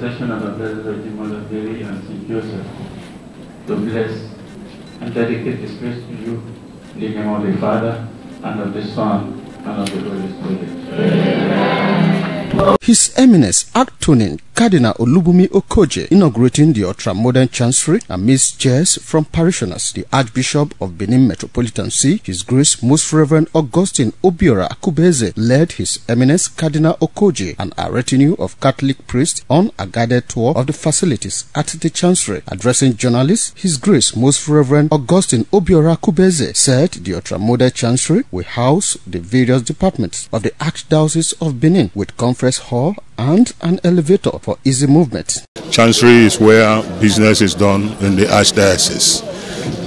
Session of the Blessed Virgin Mother Mary and Saint Joseph to bless and dedicate this place to you in the name of the Father and of the Son and of the Holy Spirit. His Eminence Anthony Cardinal Olubunmi Okogie inaugurating the ultra-modern chancery amidst cheers from parishioners. The Archbishop of Benin Metropolitan See, His Grace Most Reverend Augustine Obiora Akubeze, led His Eminence Cardinal Okogie and a retinue of Catholic priests on a guided tour of the facilities at the chancery. Addressing journalists, His Grace Most Reverend Augustine Obiora Akubeze said the ultra-modern chancery will house the various departments of the Archdiocese of Benin with conference hall and an elevator for easy movement. Chancery is where business is done in the archdiocese.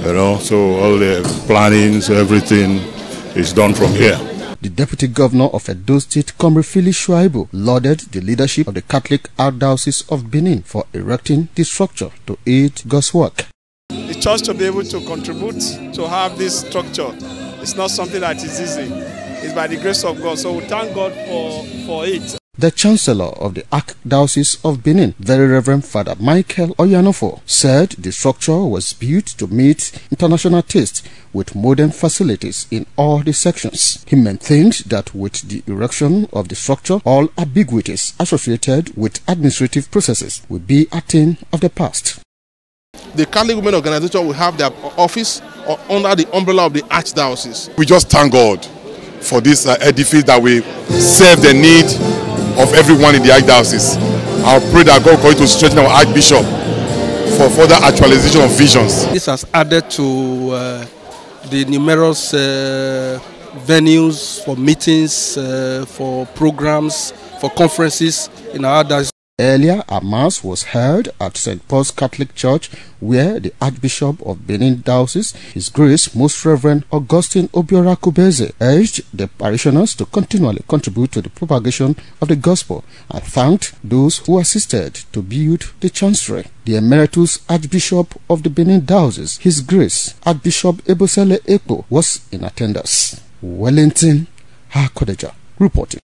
You know, so all the plannings, everything is done from here. The Deputy Governor of Edo State, Comrade Philip Shuaibu, lauded the leadership of the Catholic Archdiocese of Benin for erecting the structure to aid God's work. The church to be able to contribute to have this structure is not something that is easy. It's by the grace of God. So we thank God for, for it. The Chancellor of the Archdiocese of Benin, Very Reverend Father Michael Oyanofo, said the structure was built to meet international tastes with modern facilities in all the sections. He maintained that with the erection of the structure, all ambiguities associated with administrative processes will be a thing of the past. The Catholic Women Organization will have their office under the umbrella of the Archdiocese. We just thank God for this uh, edifice that will serve the need of everyone in the Archdiocese. I pray that God going to strengthen our Archbishop for further actualization of visions. This has added to uh, the numerous uh, venues for meetings, uh, for programs, for conferences in our. Earlier, a mass was held at St. Paul's Catholic Church where the Archbishop of Benin Diocese, His Grace Most Reverend Augustine Obiora Akubeze, urged the parishioners to continually contribute to the propagation of the gospel and thanked those who assisted to build the chancery. The Emeritus Archbishop of the Benin Diocese, His Grace Archbishop Ebosele Ekpu, was in attendance. Wellington Akodeja reporting.